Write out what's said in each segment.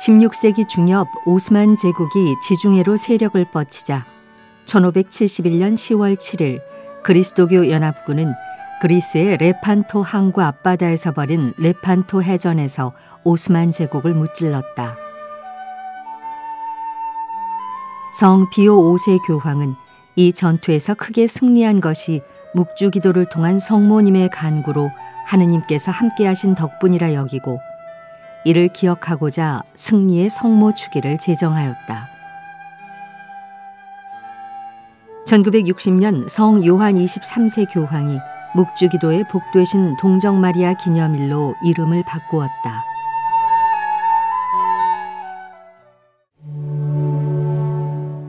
16세기 중엽 오스만 제국이 지중해로 세력을 뻗치자 1571년 10월 7일 그리스도교 연합군은 그리스의 레판토 항구 앞바다에서 벌인 레판토 해전에서 오스만 제국을 무찔렀다. 성 비오 5세 교황은 이 전투에서 크게 승리한 것이 묵주 기도를 통한 성모님의 간구로 하느님께서 함께하신 덕분이라 여기고 이를 기억하고자 승리의 성모 주기를 제정하였다. 1960년 성 요한 23세 교황이 묵주기도의 복되신 동정 마리아 기념일로 이름을 바꾸었다.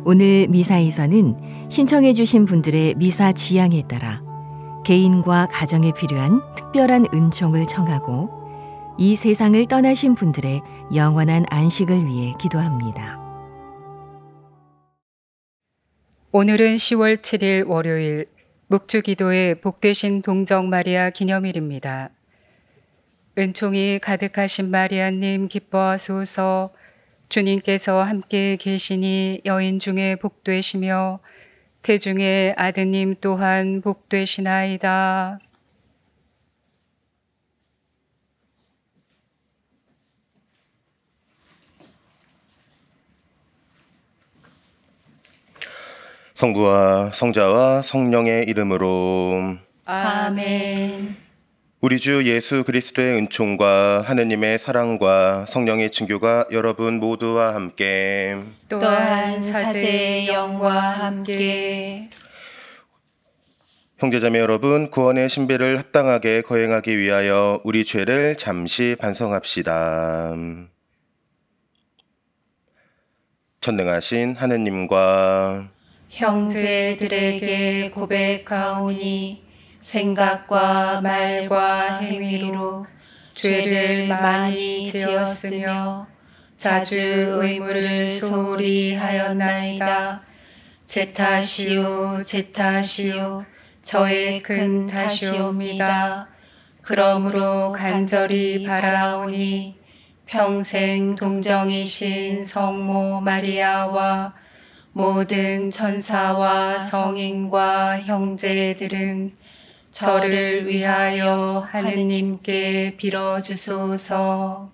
오늘 미사에서는 신청해 주신 분들의 미사 지향에 따라 개인과 가정에 필요한 특별한 은총을 청하고 이 세상을 떠나신 분들의 영원한 안식을 위해 기도합니다. 오늘은 10월 7일 월요일 묵주기도의 복되신 동정 마리아 기념일입니다. 은총이 가득하신 마리아님 기뻐하소서 주님께서 함께 계시니 여인 중에 복되시며 태중에 아드님 또한 복되시나이다. 성부와 성자와 성령의 이름으로 아멘. 우리 주 예수 그리스도의 은총과 하느님의 사랑과 성령의 친교가 여러분 모두와 함께 또한 사제의 영과 함께 형제자매 여러분 구원의 신비를 합당하게 거행하기 위하여 우리 죄를 잠시 반성합시다. 천능하신 하느님과 형제들에게 고백하오니 생각과 말과 행위로 죄를 많이 지었으며 자주 의무를 소홀히 하였나이다. 제 탓이요, 제 탓이요, 저의 큰 탓이옵니다. 그러므로 간절히 바라오니 평생 동정이신 성모 마리아와 모든 천사와 성인과 형제들은 저를 위하여 하느님께 빌어주소서.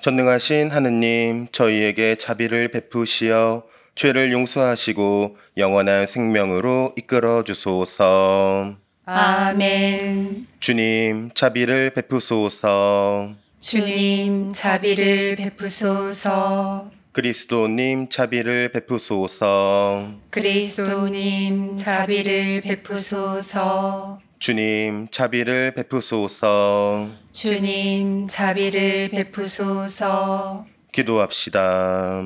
전능하신 하느님, 저희에게 자비를 베푸시어 죄를 용서하시고 영원한 생명으로 이끌어 주소서. 아멘. 주님, 자비를 베푸소서. 주님, 자비를 베푸소서. 그리스도님 자비를 베푸소서. 그리스도님 자비를 베푸소서. 주님 자비를 베푸소서. 주님 자비를 베푸소서. 기도합시다.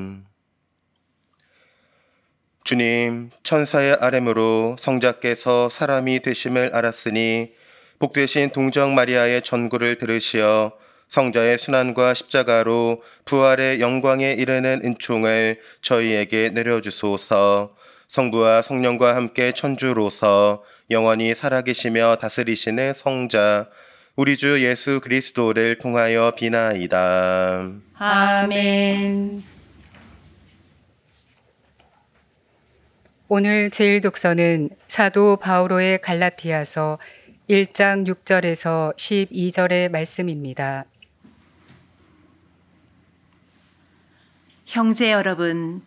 주님, 천사의 아뢰므로 성자께서 사람이 되심을 알았으니 복되신 동정 마리아의 전구를 들으시어 성자의 순환과 십자가로 부활의 영광에 이르는 은총을 저희에게 내려주소서. 성부와 성령과 함께 천주로서 영원히 살아계시며 다스리시는 성자 우리 주 예수 그리스도를 통하여 비나이다. 아멘. 오늘 제일 독서는 사도 바오로의 갈라티아서 1장 6절에서 12절의 말씀입니다. 형제 여러분,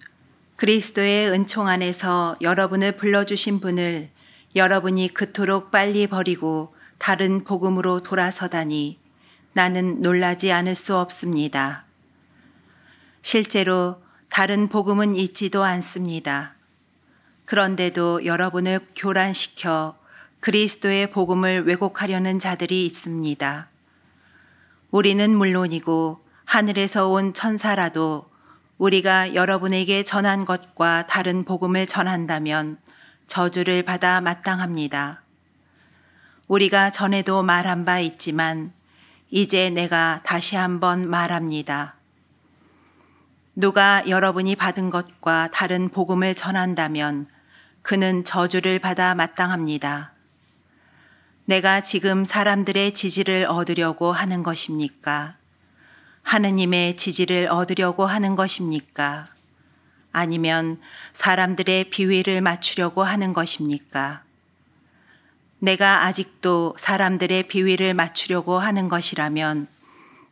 그리스도의 은총 안에서 여러분을 불러주신 분을 여러분이 그토록 빨리 버리고 다른 복음으로 돌아서다니 나는 놀라지 않을 수 없습니다. 실제로 다른 복음은 있지도 않습니다. 그런데도 여러분을 교란시켜 그리스도의 복음을 왜곡하려는 자들이 있습니다. 우리는 물론이고 하늘에서 온 천사라도 우리가 여러분에게 전한 것과 다른 복음을 전한다면 저주를 받아 마땅합니다. 우리가 전에도 말한 바 있지만 이제 내가 다시 한번 말합니다. 누가 여러분이 받은 것과 다른 복음을 전한다면 그는 저주를 받아 마땅합니다. 내가 지금 사람들의 지지를 얻으려고 하는 것입니까? 하느님의 지지를 얻으려고 하는 것입니까? 아니면 사람들의 비위를 맞추려고 하는 것입니까? 내가 아직도 사람들의 비위를 맞추려고 하는 것이라면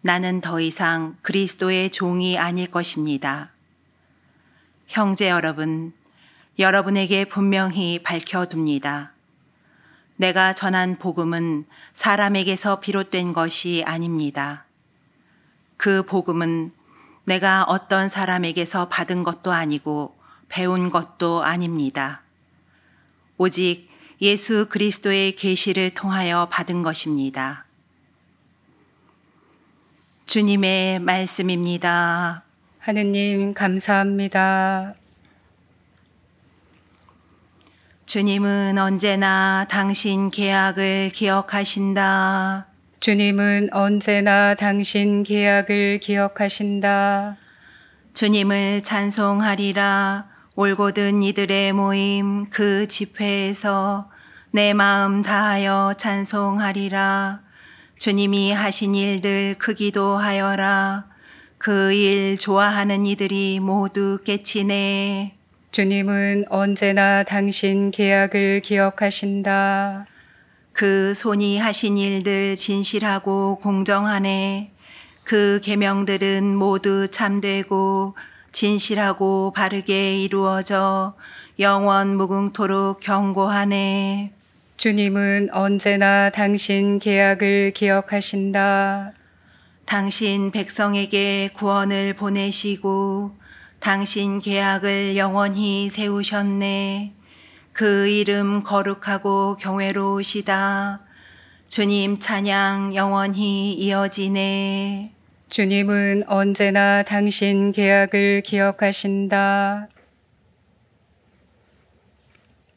나는 더 이상 그리스도의 종이 아닐 것입니다. 형제 여러분, 여러분에게 분명히 밝혀둡니다. 내가 전한 복음은 사람에게서 비롯된 것이 아닙니다. 그 복음은 내가 어떤 사람에게서 받은 것도 아니고 배운 것도 아닙니다. 오직 예수 그리스도의 계시를 통하여 받은 것입니다. 주님의 말씀입니다. 하느님 감사합니다. 주님은 언제나 당신 계약을 기억하신다. 주님은 언제나 당신 계약을 기억하신다. 주님을 찬송하리라. 올곧은 이들의 모임 그 집회에서 내 마음 다하여 찬송하리라. 주님이 하신 일들 크기도 하여라. 그 일 좋아하는 이들이 모두 깨치네. 주님은 언제나 당신 계약을 기억하신다. 그 손이 하신 일들 진실하고 공정하네. 그 계명들은 모두 참되고 진실하고 바르게 이루어져 영원 무궁토록 경고하네. 주님은 언제나 당신 계약을 기억하신다. 당신 백성에게 구원을 보내시고 당신 계약을 영원히 세우셨네. 그 이름 거룩하고 경외로우시다. 주님 찬양 영원히 이어지네. 주님은 언제나 당신 계약을 기억하신다.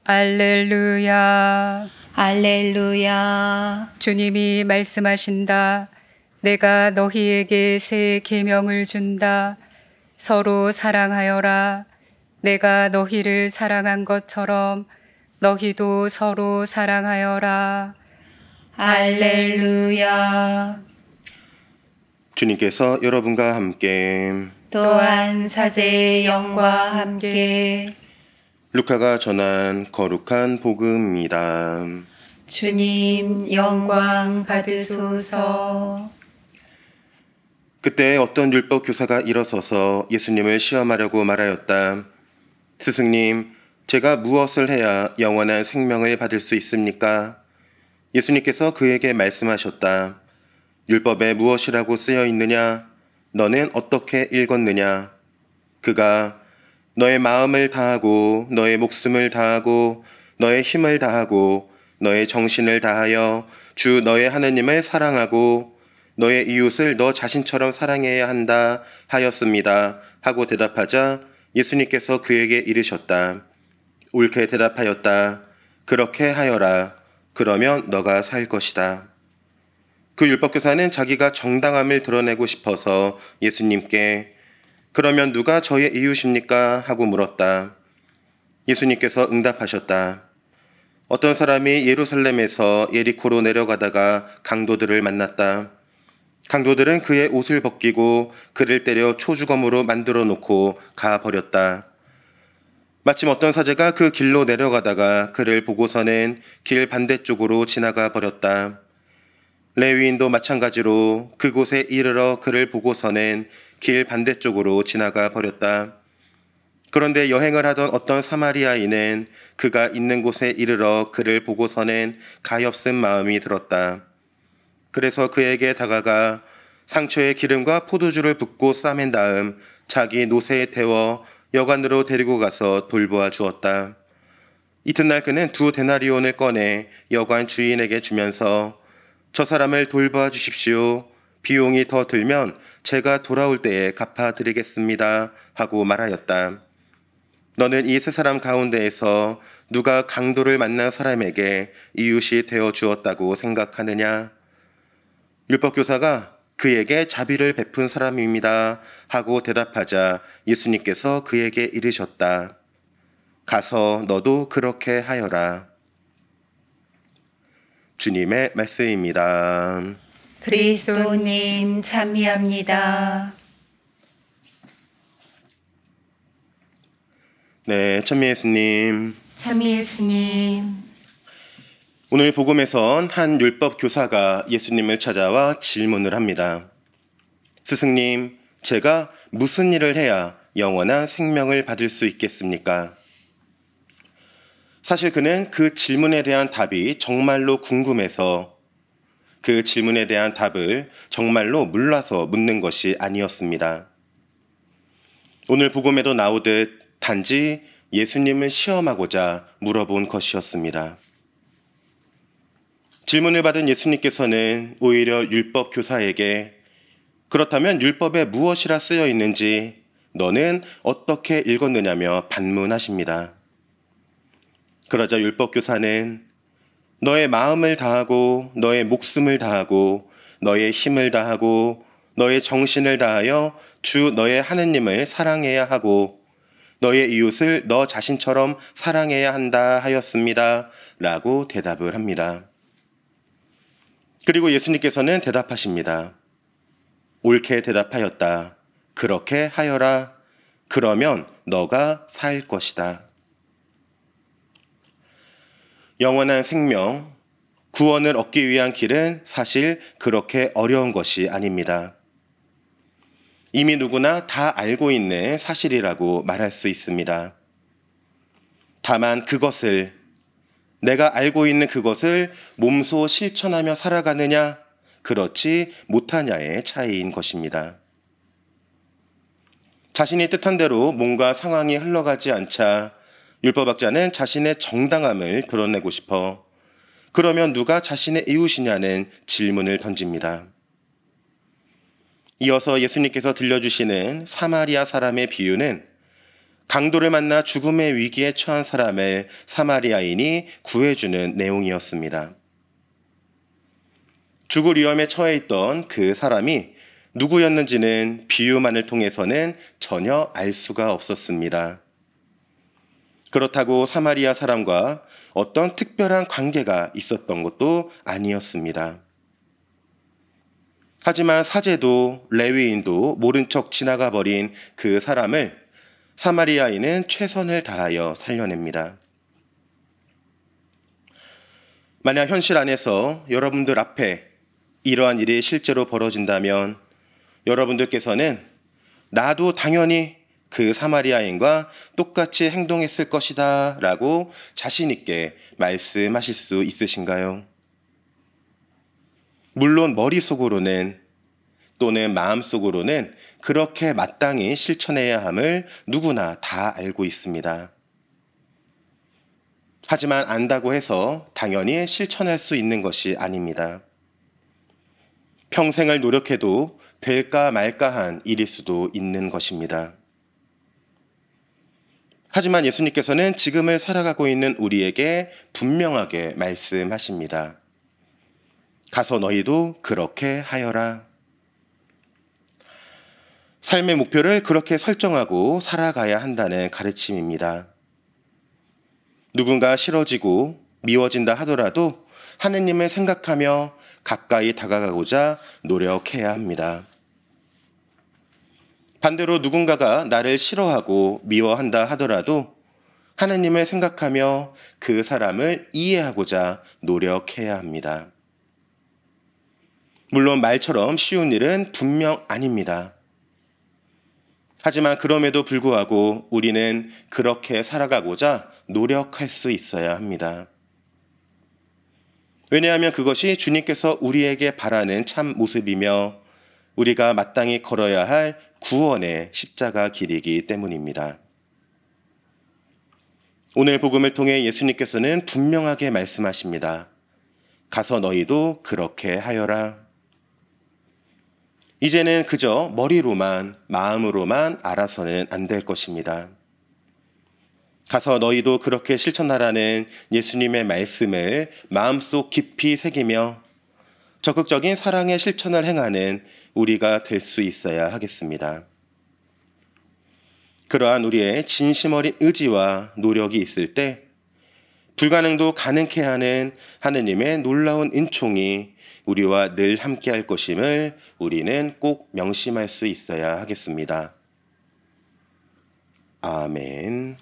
알렐루야. 알렐루야. 주님이 말씀하신다. 내가 너희에게 새 계명을 준다. 서로 사랑하여라. 내가 너희를 사랑한 것처럼 너희도 서로 사랑하여라. 알렐루야. 주님께서 여러분과 함께 또한 사제의 영과 함께 루카가 전한 거룩한 복음입니다. 주님 영광 받으소서. 그때 어떤 율법 교사가 일어서서 예수님을 시험하려고 말하였다. 스승님, 제가 무엇을 해야 영원한 생명을 받을 수 있습니까? 예수님께서 그에게 말씀하셨다. 율법에 무엇이라고 쓰여 있느냐? 너는 어떻게 읽었느냐? 그가 너의 마음을 다하고 너의 목숨을 다하고 너의 힘을 다하고 너의 정신을 다하여 주 너의 하나님을 사랑하고 너의 이웃을 너 자신처럼 사랑해야 한다 하였습니다. 하고 대답하자 예수님께서 그에게 이르셨다. 옳게 대답하였다. 그렇게 하여라. 그러면 너가 살 것이다. 그 율법교사는 자기가 정당함을 드러내고 싶어서 예수님께 그러면 누가 저의 이웃입니까? 하고 물었다. 예수님께서 응답하셨다. 어떤 사람이 예루살렘에서 예리코로 내려가다가 강도들을 만났다. 강도들은 그의 옷을 벗기고 그를 때려 초주검으로 만들어 놓고 가 버렸다. 마침 어떤 사제가 그 길로 내려가다가 그를 보고서는 길 반대쪽으로 지나가 버렸다. 레위인도 마찬가지로 그곳에 이르러 그를 보고서는 길 반대쪽으로 지나가 버렸다. 그런데 여행을 하던 어떤 사마리아인은 그가 있는 곳에 이르러 그를 보고서는 가엾은 마음이 들었다. 그래서 그에게 다가가 상처에 기름과 포도주를 붓고 싸맨 다음 자기 노새에 태워 여관으로 데리고 가서 돌보아 주었다. 이튿날 그는 두 데나리온을 꺼내 여관 주인에게 주면서 저 사람을 돌봐 주십시오. 비용이 더 들면 제가 돌아올 때에 갚아드리겠습니다. 하고 말하였다. 너는 이 세 사람 가운데에서 누가 강도를 만난 사람에게 이웃이 되어 주었다고 생각하느냐? 율법교사가 그에게 자비를 베푼 사람입니다. 하고 대답하자 예수님께서 그에게 이르셨다. 가서 너도 그렇게 하여라. 주님의 말씀입니다. 그리스도님 찬미합니다. 네, 천미 예수님. 찬미 예수님. 오늘 복음에선 한 율법 교사가 예수님을 찾아와 질문을 합니다. 스승님, 제가 무슨 일을 해야 영원한 생명을 받을 수 있겠습니까? 사실 그는 그 질문에 대한 답이 정말로 궁금해서 그 질문에 대한 답을 정말로 몰라서 묻는 것이 아니었습니다. 오늘 복음에도 나오듯 단지 예수님을 시험하고자 물어본 것이었습니다. 질문을 받은 예수님께서는 오히려 율법 교사에게 그렇다면 율법에 무엇이라 쓰여 있는지 너는 어떻게 읽었느냐며 반문하십니다. 그러자 율법 교사는 너의 마음을 다하고 너의 목숨을 다하고 너의 힘을 다하고 너의 정신을 다하여 주 너의 하느님을 사랑해야 하고 너의 이웃을 너 자신처럼 사랑해야 한다 하였습니다. 라고 대답을 합니다. 그리고 예수님께서는 대답하십니다. 옳게 대답하였다. 그렇게 하여라. 그러면 너가 살 것이다. 영원한 생명, 구원을 얻기 위한 길은 사실 그렇게 어려운 것이 아닙니다. 이미 누구나 다 알고 있는 사실이라고 말할 수 있습니다. 다만 그것을 내가 알고 있는 그것을 몸소 실천하며 살아가느냐, 그렇지 못하냐의 차이인 것입니다. 자신이 뜻한 대로 뭔가 상황이 흘러가지 않자 율법학자는 자신의 정당함을 드러내고 싶어 그러면 누가 자신의 이웃이냐는 질문을 던집니다. 이어서 예수님께서 들려주시는 사마리아 사람의 비유는 강도를 만나 죽음의 위기에 처한 사람을 사마리아인이 구해주는 내용이었습니다. 죽을 위험에 처해 있던 그 사람이 누구였는지는 비유만을 통해서는 전혀 알 수가 없었습니다. 그렇다고 사마리아 사람과 어떤 특별한 관계가 있었던 것도 아니었습니다. 하지만 사제도 레위인도 모른 척 지나가 버린 그 사람을 사마리아인은 최선을 다하여 살려냅니다. 만약 현실 안에서 여러분들 앞에 이러한 일이 실제로 벌어진다면 여러분들께서는 나도 당연히 그 사마리아인과 똑같이 행동했을 것이다 라고 자신있게 말씀하실 수 있으신가요? 물론 머릿속으로는 또는 마음속으로는 그렇게 마땅히 실천해야 함을 누구나 다 알고 있습니다. 하지만 안다고 해서 당연히 실천할 수 있는 것이 아닙니다. 평생을 노력해도 될까 말까 한 일일 수도 있는 것입니다. 하지만 예수님께서는 지금을 살아가고 있는 우리에게 분명하게 말씀하십니다. 가서 너희도 그렇게 하여라. 삶의 목표를 그렇게 설정하고 살아가야 한다는 가르침입니다. 누군가 싫어지고 미워진다 하더라도 하느님을 생각하며 가까이 다가가고자 노력해야 합니다. 반대로 누군가가 나를 싫어하고 미워한다 하더라도 하느님을 생각하며 그 사람을 이해하고자 노력해야 합니다. 물론 말처럼 쉬운 일은 분명 아닙니다. 하지만 그럼에도 불구하고 우리는 그렇게 살아가고자 노력할 수 있어야 합니다. 왜냐하면 그것이 주님께서 우리에게 바라는 참 모습이며 우리가 마땅히 걸어야 할 구원의 십자가 길이기 때문입니다. 오늘 복음을 통해 예수님께서는 분명하게 말씀하십니다. 가서 너희도 그렇게 하여라. 이제는 그저 머리로만, 마음으로만 알아서는 안 될 것입니다. 가서 너희도 그렇게 실천하라는 예수님의 말씀을 마음속 깊이 새기며 적극적인 사랑의 실천을 행하는 우리가 될 수 있어야 하겠습니다. 그러한 우리의 진심 어린 의지와 노력이 있을 때 불가능도 가능케 하는 하느님의 놀라운 은총이 우리와 늘 함께 할 것임을 우리는 꼭 명심할 수 있어야 하겠습니다. 아멘.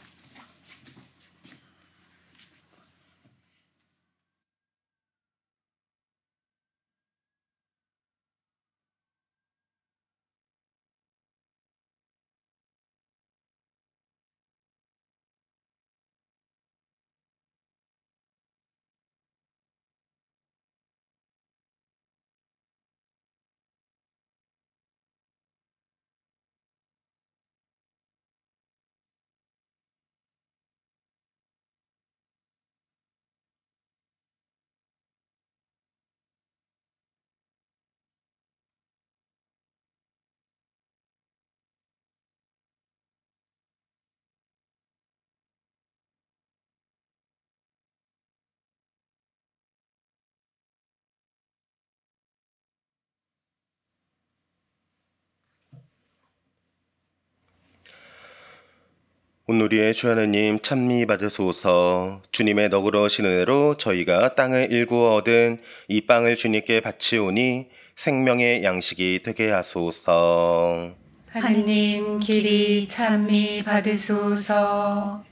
온누리의 주 하나님 찬미 받으소서 주님의 너그러우신 은혜로 저희가 땅을 일구어 얻은 이 빵을 주님께 바치오니 생명의 양식이 되게 하소서 하느님 길이 찬미 받으소서.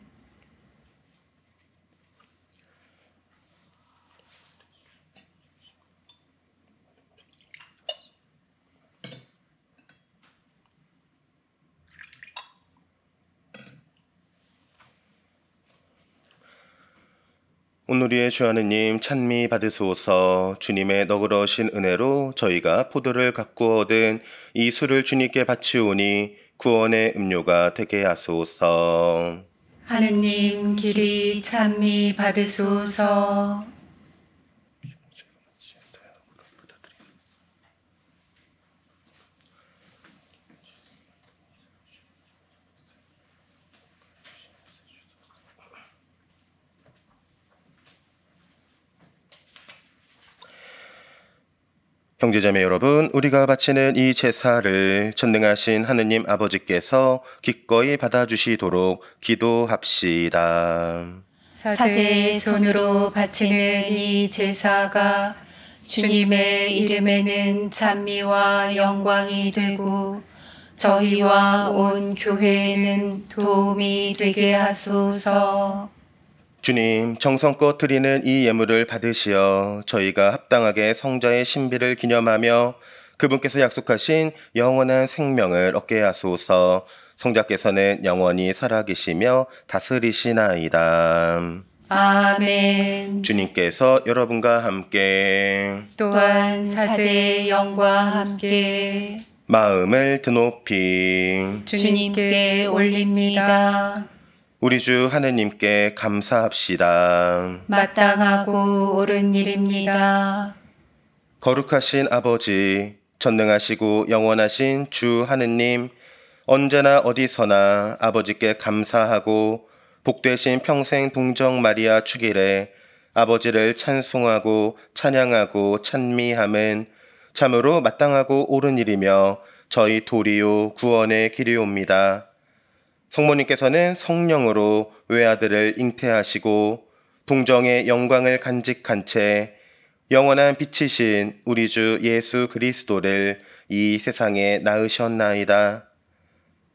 온누리의 주 하느님 찬미 받으소서 주님의 너그러우신 은혜로 저희가 포도를 갖고 얻은 이 술을 주님께 바치오니 구원의 음료가 되게 하소서 하느님 길이 찬미 받으소서. 형제자매 여러분, 우리가 바치는 이 제사를 전능하신 하느님 아버지께서 기꺼이 받아주시도록 기도합시다. 사제의 손으로 바치는 이 제사가 주님의 이름에는 찬미와 영광이 되고 저희와 온 교회에는 도움이 되게 하소서. 주님, 정성껏 드리는 이 예물을 받으시어 저희가 합당하게 성자의 신비를 기념하며 그분께서 약속하신 영원한 생명을 얻게 하소서 성자께서는 영원히 살아계시며 다스리시나이다. 아멘. 주님께서 여러분과 함께 또한 사제의 영과 함께 마음을 드높이 주님께 올립니다. 우리 주 하느님께 감사합시다. 마땅하고 옳은 일입니다. 거룩하신 아버지, 전능하시고 영원하신 주 하느님, 언제나 어디서나 아버지께 감사하고 복되신 평생 동정 마리아 축일에 아버지를 찬송하고 찬양하고 찬미함은 참으로 마땅하고 옳은 일이며 저희 도리요 구원의 길이옵니다. 성모님께서는 성령으로 외아들을 잉태하시고 동정의 영광을 간직한 채 영원한 빛이신 우리 주 예수 그리스도를 이 세상에 낳으셨나이다.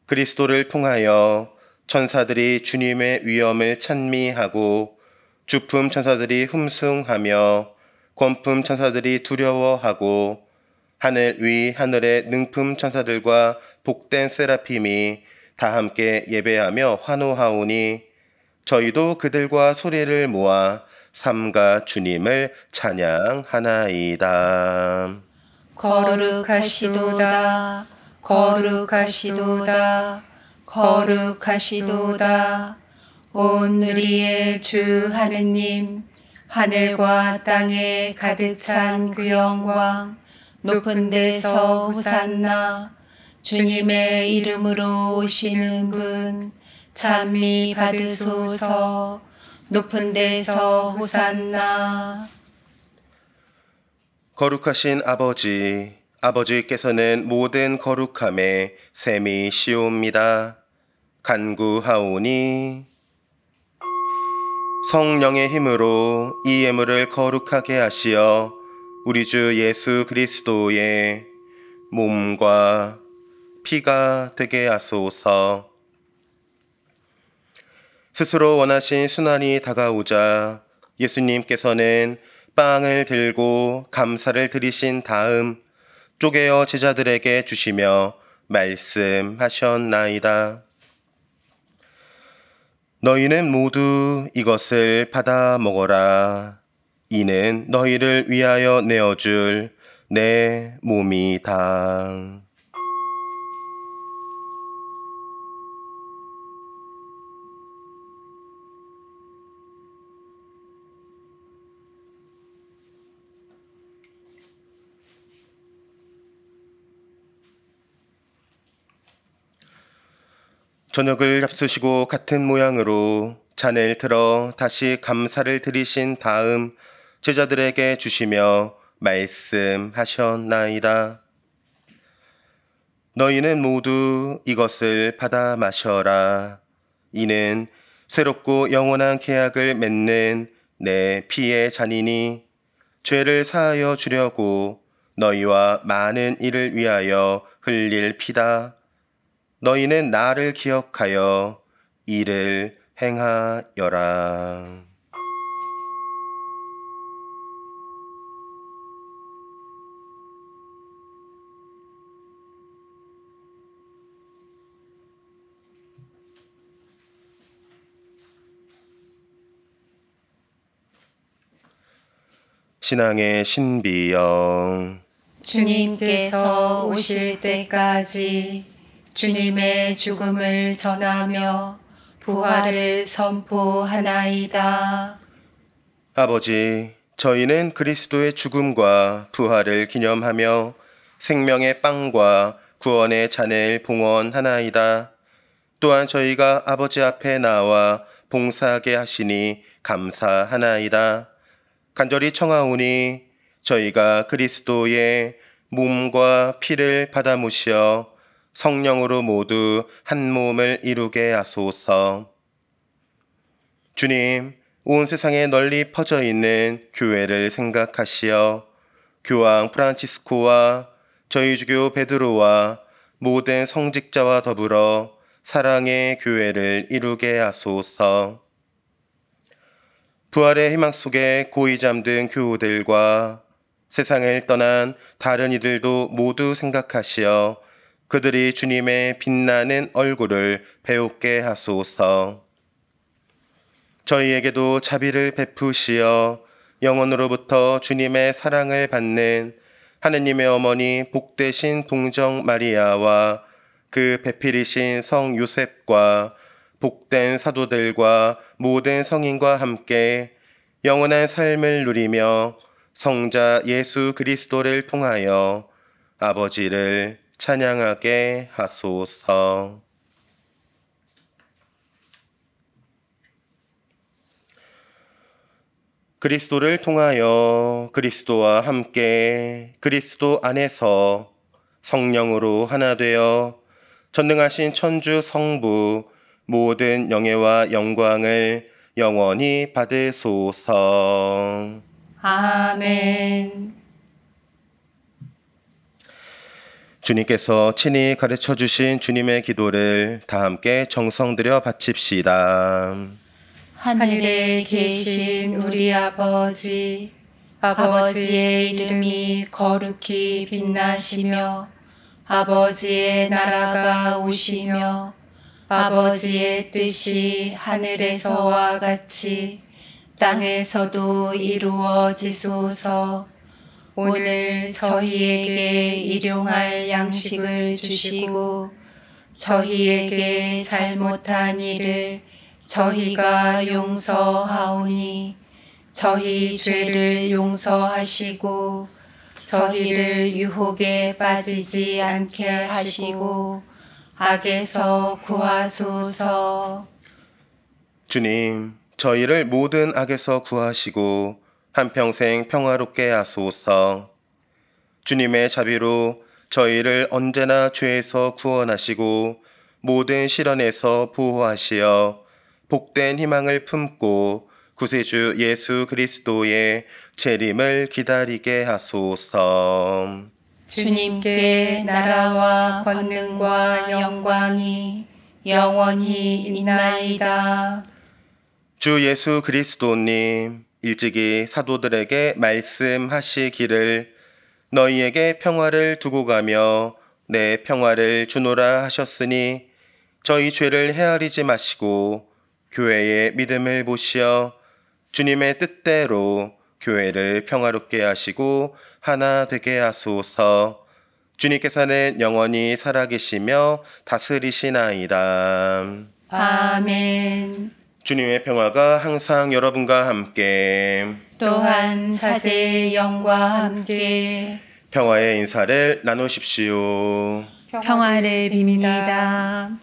그리스도를 통하여 천사들이 주님의 위엄을 찬미하고 주품 천사들이 흠숭하며 권품 천사들이 두려워하고 하늘 위 하늘의 능품 천사들과 복된 세라핌이 다 함께 예배하며 환호하오니 저희도 그들과 소리를 모아 삼가 주님을 찬양하나이다. 거룩하시도다. 거룩하시도다. 거룩하시도다. 온 우리의 주 하느님 하늘과 땅에 가득 찬 그 영광 높은 데서 호산나 주님의 이름으로 오시는 분 찬미 받으소서. 높은 데서 호산나. 거룩하신 아버지, 아버지께서는 모든 거룩함에 셈이 시옵니다. 간구하오니. 성령의 힘으로 이 예물을 거룩하게 하시어 우리 주 예수 그리스도의 몸과 피가 되게 하소서. 스스로 원하신 순환이 다가오자 예수님께서는 빵을 들고 감사를 드리신 다음 쪼개어 제자들에게 주시며 말씀하셨나이다. 너희는 모두 이것을 받아 먹어라. 이는 너희를 위하여 내어줄 내 몸이다. 저녁을 잡수시고 같은 모양으로 잔을 들어 다시 감사를 드리신 다음 제자들에게 주시며 말씀하셨나이다. 너희는 모두 이것을 받아 마셔라. 이는 새롭고 영원한 계약을 맺는 내 피의 잔이니 죄를 사하여 주려고 너희와 많은 이를 위하여 흘릴 피다. 너희는 나를 기억하여 이를 행하여라. 신앙의 신비영 주님께서 오실 때까지 주님의 죽음을 전하며 부활을 선포하나이다. 아버지, 저희는 그리스도의 죽음과 부활을 기념하며 생명의 빵과 구원의 잔을 봉헌하나이다. 또한 저희가 아버지 앞에 나와 봉사하게 하시니 감사하나이다. 간절히 청하오니 저희가 그리스도의 몸과 피를 받아 모시어 성령으로 모두 한 몸을 이루게 하소서. 주님, 온 세상에 널리 퍼져 있는 교회를 생각하시어 교황 프란치스코와 저희 주교 베드로와 모든 성직자와 더불어 사랑의 교회를 이루게 하소서. 부활의 희망 속에 고이 잠든 교우들과 세상을 떠난 다른 이들도 모두 생각하시어 그들이 주님의 빛나는 얼굴을 배웁게 하소서. 저희에게도 자비를 베푸시어 영원으로부터 주님의 사랑을 받는 하느님의 어머니 복되신 동정 마리아와 그 배필이신 성 요셉과 복된 사도들과 모든 성인과 함께 영원한 삶을 누리며 성자 예수 그리스도를 통하여 아버지를 찬양하게 하소서. 그리스도를 통하여 그리스도와 함께 그리스도 안에서 성령으로 하나 되어 전능하신 천주 성부 모든 영예와 영광을 영원히 받으소서. 아멘. 주님께서 친히 가르쳐 주신 주님의 기도를 다 함께 정성 들여 바칩시다. 하늘에 계신 우리 아버지, 아버지의 이름이 거룩히 빛나시며, 아버지의 나라가 오시며, 아버지의 뜻이 하늘에서와 같이 땅에서도 이루어지소서. 오늘 저희에게 일용할 양식을 주시고 저희에게 잘못한 일을 저희가 용서하오니 저희 죄를 용서하시고 저희를 유혹에 빠지지 않게 하시고 악에서 구하소서. 주님, 저희를 모든 악에서 구하시고 한평생 평화롭게 하소서. 주님의 자비로 저희를 언제나 죄에서 구원하시고 모든 시련에서 보호하시어 복된 희망을 품고 구세주 예수 그리스도의 재림을 기다리게 하소서. 주님께 나라와 권능과 영광이 영원히 있나이다. 주 예수 그리스도님 일찍이 사도들에게 말씀하시기를 너희에게 평화를 두고 가며 내 평화를 주노라 하셨으니 저희 죄를 헤아리지 마시고 교회의 믿음을 보시어 주님의 뜻대로 교회를 평화롭게 하시고 하나 되게 하소서. 주님께서는 영원히 살아계시며 다스리시나이다. 아멘. 주님의 평화가 항상 여러분과 함께 또한 사제의 영과 함께 평화의 인사를 나누십시오. 평화를 빕니다.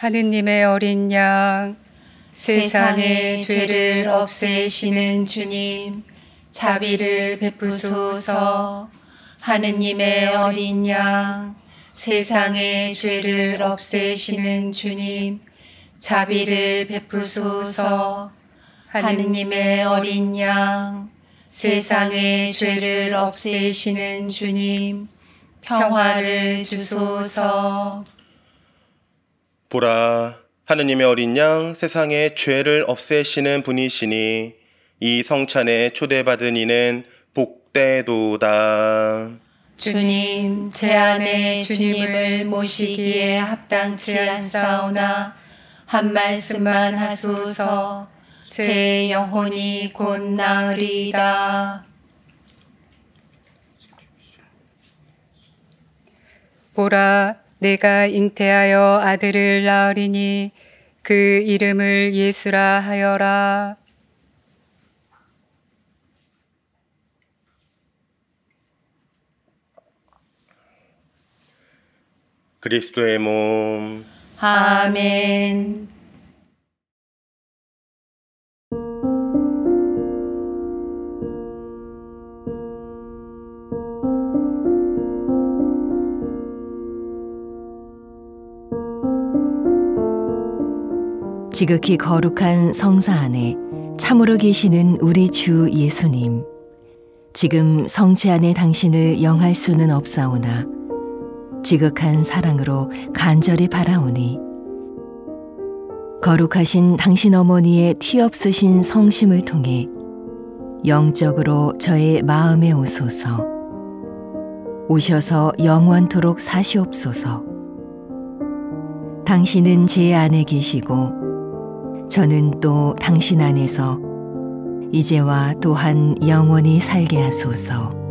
하느님의 어린 양 세상의 죄를 없애시는 주님, 자비를 베푸소서. 하느님의 어린 양, 세상의 죄를 없애시는 주님, 자비를 베푸소서. 하느님의 어린 양, 세상의 죄를 없애시는 주님, 평화를 주소서. 보라, 하느님의 어린 양 세상의 죄를 없애시는 분이시니 이 성찬에 초대받은 이는 복되도다. 주님, 제 안에 주님을 모시기에 합당치 않사오나 한 말씀만 하소서 제 영혼이 곧 나으리이다. 보라 내가 잉태하여 아들을 낳으리니 그 이름을 예수라 하여라. 그리스도의 몸 아멘. 지극히 거룩한 성사 안에 참으로 계시는 우리 주 예수님. 지금 성체 안에 당신을 영할 수는 없사오나 지극한 사랑으로 간절히 바라오니 거룩하신 당신 어머니의 티 없으신 성심을 통해 영적으로 저의 마음에 오소서 오셔서 영원토록 사시옵소서 당신은 제 안에 계시고 저는 또 당신 안에서 이제와 또한 영원히 살게 하소서.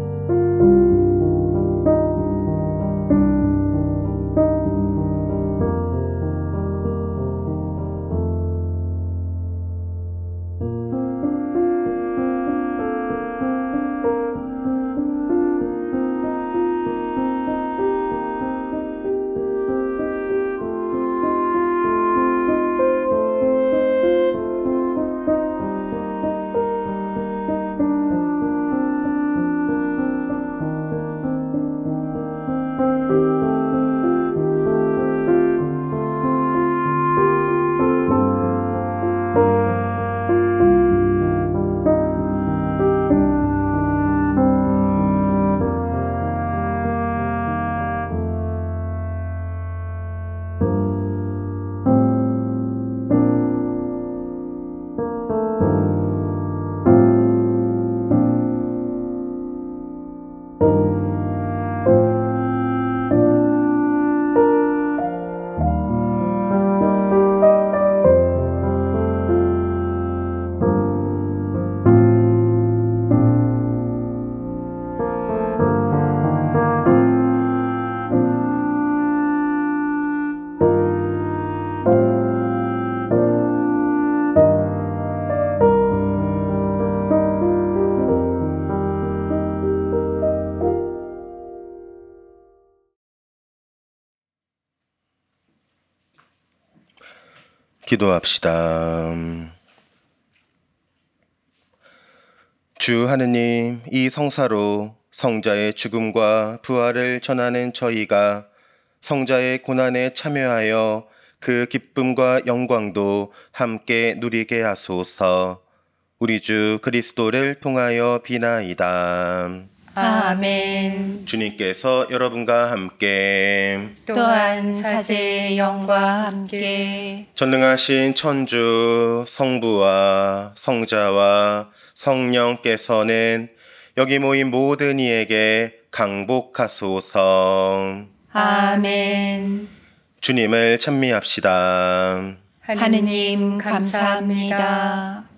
기도합시다. 주 하느님, 이 성사로 성자의 죽음과 부활을 전하는 저희가 성자의 고난에 참여하여 그 기쁨과 영광도 함께 누리게 하소서. 우리 주 그리스도를 통하여 비나이다. 아멘. 주님께서 여러분과 함께 또한 사제의 영과 함께 전능하신 천주 성부와 성자와 성령께서는 여기 모인 모든 이에게 강복하소서. 아멘. 주님을 찬미합시다. 하느님 감사합니다.